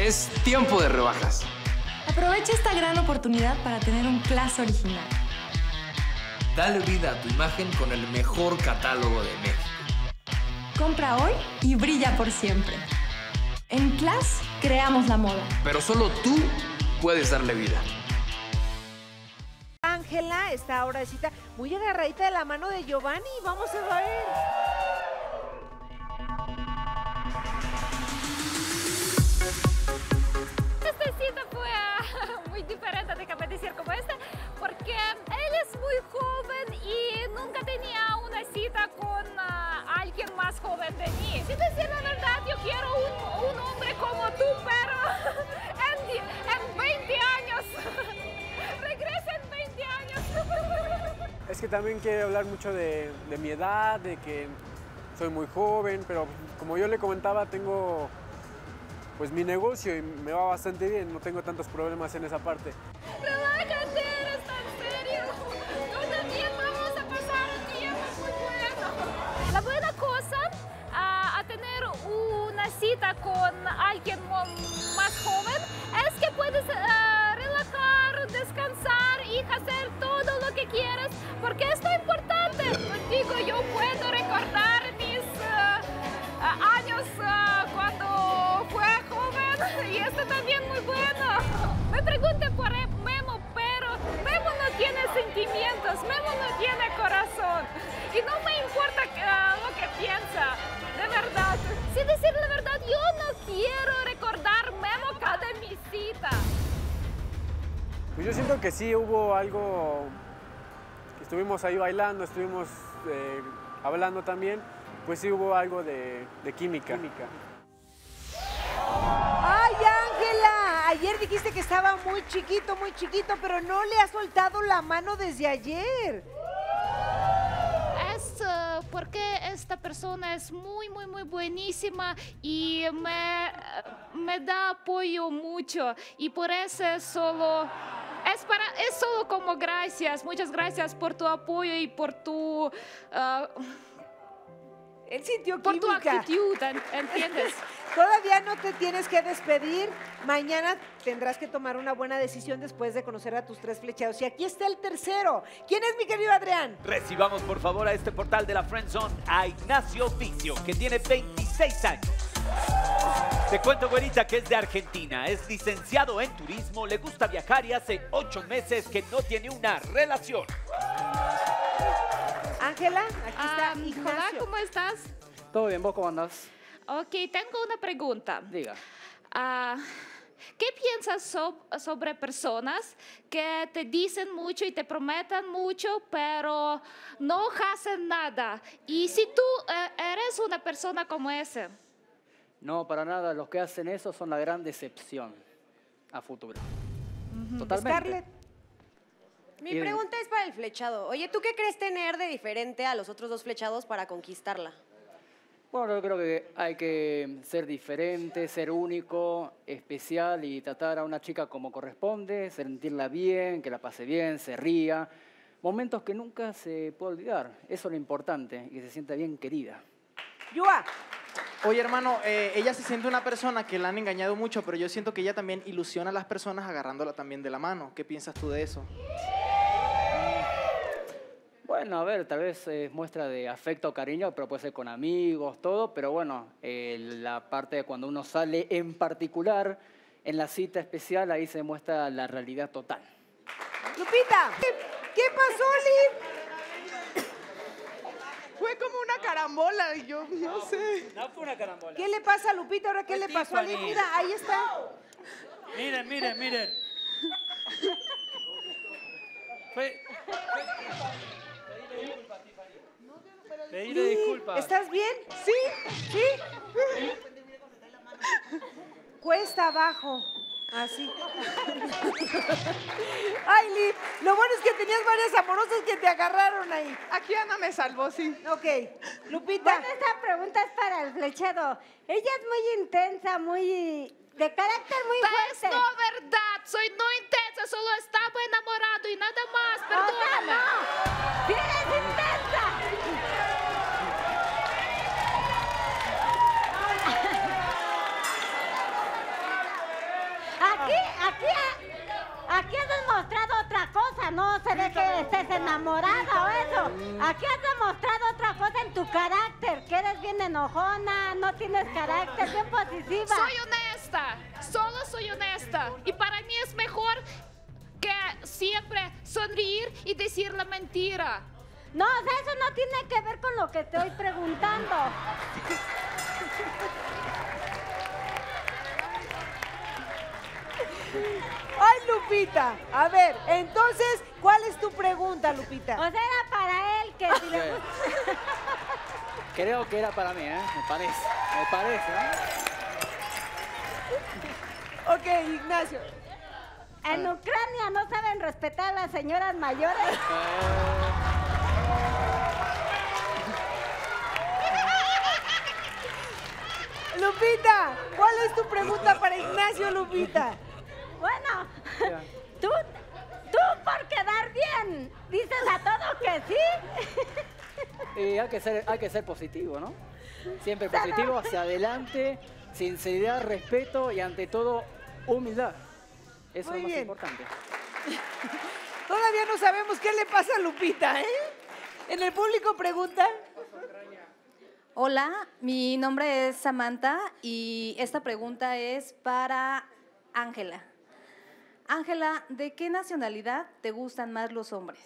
Es tiempo de rebajas. Aprovecha esta gran oportunidad para tener un clase original. Dale vida a tu imagen con el mejor catálogo de México. Compra hoy y brilla por siempre. En Class creamos la moda. Pero solo tú puedes darle vida. Ángela está ahora cita muy agarradita de la mano de Giovanni. Vamos a ver. De mí. Si decir la verdad, yo quiero un, hombre como tú, pero en, en 20 años. Regresa en 20 años. Es que también quiere hablar mucho de, de mi edad, de que soy muy joven, pero como yo le comentaba, tengo pues mi negocio y me va bastante bien, no tengo tantos problemas en esa parte. Alguien más joven es que puedes ah, relajar, descansar y hacer todo lo que quieras, porque es importante. Contigo yo puedo recordar mis ah, años ah, cuando fue joven y esto también muy bueno. Me pregunté por e- Memo, pero Memo no tiene sentimientos, Memo no tiene corazón y no me importa Pues yo siento que sí hubo algo, que estuvimos ahí bailando, estuvimos eh, hablando también, pues sí hubo algo de, de química. ¡Ay, Ángela! Ayer dijiste que estaba muy chiquito, muy chiquito, pero no le has soltado la mano desde ayer. Es porque esta persona es muy, muy, muy buenísima y me, me da apoyo mucho y por eso es solo... Es, para, es solo como gracias, muchas gracias por tu apoyo y por tu, Él sintió por tu actitud, ¿en- ¿entiendes? Todavía no te tienes que despedir. Mañana tendrás que tomar una buena decisión después de conocer a tus tres flechados. Y aquí está el tercero. ¿Quién es mi querido Adrián? Recibamos por favor a este portal de la Friendzone a Ignacio Vicio, que tiene 26 años. Te cuento, güerita, que es de Argentina, es licenciado en turismo, le gusta viajar y hace 8 meses que no tiene una relación. Ángela, aquí está Ah, hola. ¿cómo estás? Todo bien, ¿vos cómo andás? Ok, tengo una pregunta. Diga. Ah, ¿Qué piensas so- sobre personas que te dicen mucho y te prometen mucho, pero no hacen nada? Y si tú eh, eres una persona como esa, No, para nada. Los que hacen eso son la gran decepción a futuro. Totalmente. Scarlett. Mi Y- pregunta es para el flechado. Oye, ¿tú qué crees tener de diferente a los otros dos flechados para conquistarla? Bueno, yo creo que hay que ser diferente, ser único, especial y tratar a una chica como corresponde, sentirla bien, que la pase bien, se ría. Momentos que nunca se puede olvidar. Eso es lo importante, y que se sienta bien querida. Yua. Oye, hermano, eh, ella se siente una persona que la han engañado mucho, pero yo siento que ella también ilusiona a las personas agarrándola también de la mano. ¿Qué piensas tú de eso? Bueno, a ver, tal vez es muestra de afecto o cariño, pero puede ser con amigos, todo, pero bueno, eh, la parte de cuando uno sale en particular, en la cita especial, ahí se muestra la realidad total. Lupita. ¿Qué, qué pasó, Liv? Fue como una carambola y yo no sé. No fue una carambola. ¿Qué le pasa a Lupita ahora? ¿Qué le pasó a? Tiffany. Mira, ahí está. Miren, miren, miren. Fue... Pedirle disculpas. ¿Estás bien? Sí. ¿Sí? Cuesta abajo. Así. Ay, Liv, lo bueno es que tenías varias amorosas que te agarraron ahí. Aquí Ana me salvó, sí. Ok. Lupita. Bueno, esta pregunta es para el flechado. Ella es muy intensa, muy de carácter muy es fuerte. no verdad, soy no intensa, solo estaba enamorado y nada más, perdóname. Cosa, no se ve que estés enamorada o eso. Aquí has demostrado otra cosa en tu carácter, que eres bien enojona, no tienes carácter, bien positiva. Soy honesta, solo soy honesta. Y para mí es mejor que siempre sonreír y decir la mentira. No, eso no tiene que ver con lo que te estoy preguntando. Ay, Lupita. A ver, entonces, ¿cuál es tu pregunta, Lupita? O sea, era para él que si le gusta- Creo que era para mí, ¿eh? Me parece. Me parece, ¿eh? Ok, Ignacio. En Ucrania no saben respetar a las señoras mayores. Lupita, ¿cuál es tu pregunta para Ignacio, Lupita? Bueno, tú, tú por quedar bien, dices a todo que sí. Y hay que ser, hay que ser positivo, ¿no? Siempre positivo, hacia adelante, sinceridad, respeto y ante todo humildad. Eso Muy es lo más bien. importante. Todavía no sabemos qué le pasa a Lupita, ¿eh? En el público pregunta. Hola, mi nombre es Samantha y esta pregunta es para Ángela. Ángela, ¿de qué nacionalidad te gustan más los hombres?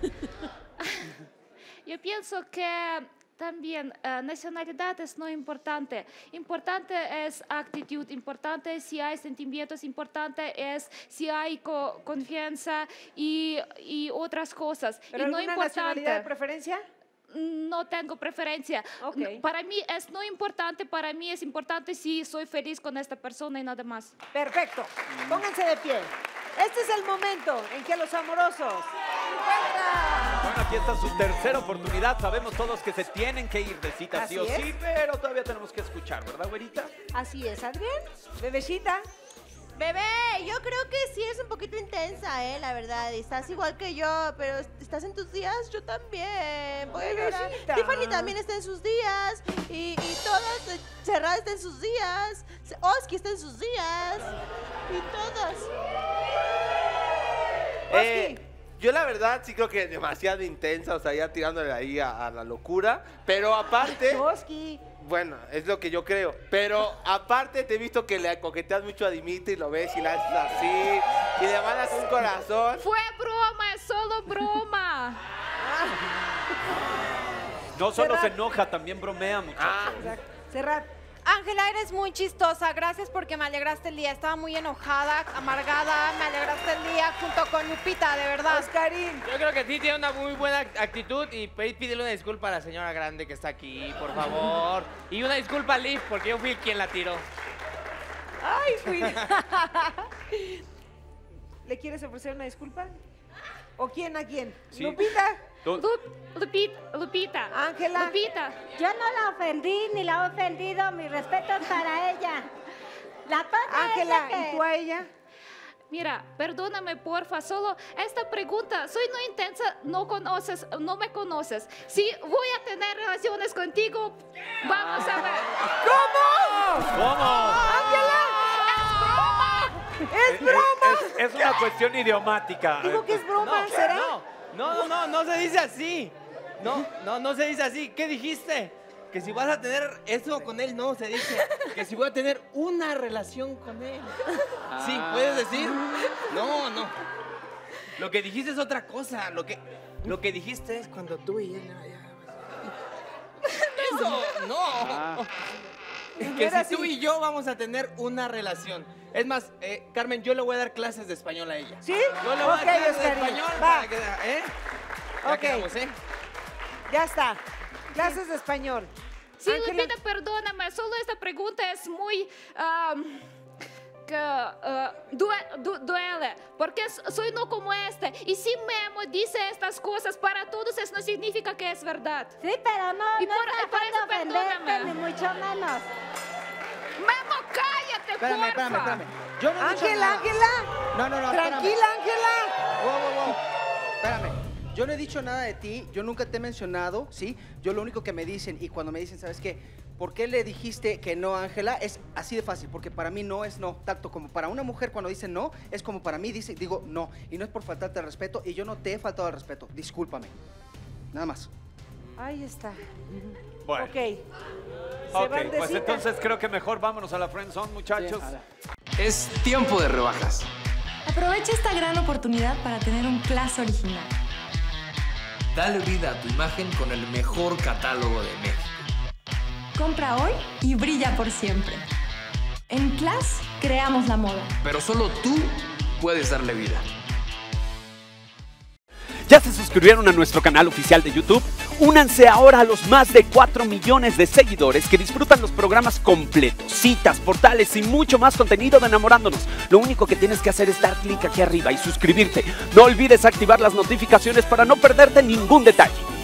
Yo pienso que también eh, nacionalidad es no importante. Importante es actitud, importante si hay sentimientos, importante es si hay co- confianza y, y otras cosas. ¿Pero y no importante. nacionalidad de preferencia? No tengo preferencia. Ok. No, Para mí es no importante, para mí es importante si soy feliz con esta persona y nada más. Perfecto. Pónganse de pie. Este es el momento en que los amorosos encuentran. Bueno, aquí está su tercera oportunidad. Sabemos todos que se tienen que ir de cita sí o es. sí, pero todavía tenemos que escuchar, ¿verdad, güerita? Así es, Adrián. Bebecita. Bebé, yo creo que sí es un poquito intensa, ¿eh? La verdad. Estás igual que yo, pero estás en tus días, yo también. Voy a llorar. Bebecita. Tiffany también está en sus días. Y, y todas, eh, Serrat está en sus días. Oski está en sus días. Y todas. Eh, yo la verdad sí creo que es demasiado intensa, o sea, ya tirándole ahí a, a la locura. Pero aparte, Oski. Bueno, es lo que yo creo. Pero aparte te he visto que le coqueteas mucho a Dimitri, lo ves y la haces así. Y le mandas un corazón. Fue broma, es solo broma. No solo Serrat. se enoja, también bromea, muchachos. Cerrar. Ángela, eres muy chistosa. Gracias porque me alegraste el día. Estaba muy enojada, amargada. Me alegraste el día junto con Lupita, de verdad. Oscarín. Yo creo que sí tiene una muy buena actitud y pídele una disculpa a la señora grande que está aquí, por favor. Y una disculpa a Liv porque yo fui quien la tiró. Ay, cuida. ¿Le quieres ofrecer una disculpa? ¿O quién a quién? Sí. Lupita. Lupita, Lupita. Ángela. Lupita. Yo no la ofendí ni la he ofendido, mi respeto es para ella. La Ángela, es de que... ¿y tú a ella? Mira, perdóname, porfa, solo esta pregunta. Soy no intensa, no conoces, no me conoces. Si voy a tener relaciones contigo, vamos a ver. ¿Cómo? ¿Cómo? ¡Ángela! ¡Es broma! Es, es una cuestión idiomática. Digo que es broma, No, ¿será? no, no, no, no, no se dice así. No, no, no se dice así. ¿Qué dijiste? Que si vas a tener eso con él, no, se dice que si voy a tener una relación con él. Sí, Ah. puedes decir. No, no. Lo que dijiste es otra cosa. Lo que, lo que dijiste es cuando tú y él. Eso, no. Que si tú y yo vamos a tener una relación. Es más, eh, Carmen, yo le voy a dar clases de español a ella. ¿Sí? Yo le voy Ok, a dar clases de español va. para que, ¿eh? Ya Ok. quedamos, ¿eh? Ya está. Clases de español. Sí. Lupita, perdóname, solo esta pregunta es muy... que due- du- duele, porque soy no como este. Y si Memo dice estas cosas para todos, eso no significa que es verdad. Sí, pero no, Y no por- es por eso perdóname. ni mucho menos. Memo, cállate, Espérame, porfa. espérame, espérame. Yo no he dicho Ángela, nada. Ángela. No, no, no. espérame. Tranquila, Ángela. Wow, wow, wow. Espérame. Yo no he dicho nada de ti, yo nunca te he mencionado, ¿sí? Yo lo único que me dicen, y cuando me dicen, ¿sabes qué? ¿Por qué le dijiste que no, Ángela? Es así de fácil, porque para mí no es no. Tanto como para una mujer cuando dice no, es como para mí dice, digo no. Y no es por faltarte al respeto, y yo no te he faltado al respeto. Discúlpame. Nada más. Ahí está. Bueno. Ok. Se Ok, van de pues cita. entonces creo que mejor vámonos a la friendzone, muchachos. Es tiempo de rebajas. Aprovecha esta gran oportunidad para tener un class original. Dale vida a tu imagen con el mejor catálogo de México. Compra hoy y brilla por siempre. En Class creamos la moda. Pero solo tú puedes darle vida. ¿Ya se suscribieron a nuestro canal oficial de YouTube? Únanse ahora a los más de 4 millones de seguidores que disfrutan los programas completos, citas, portales y mucho más contenido de Enamorándonos. Lo único que tienes que hacer es dar clic aquí arriba y suscribirte. No olvides activar las notificaciones para no perderte ningún detalle.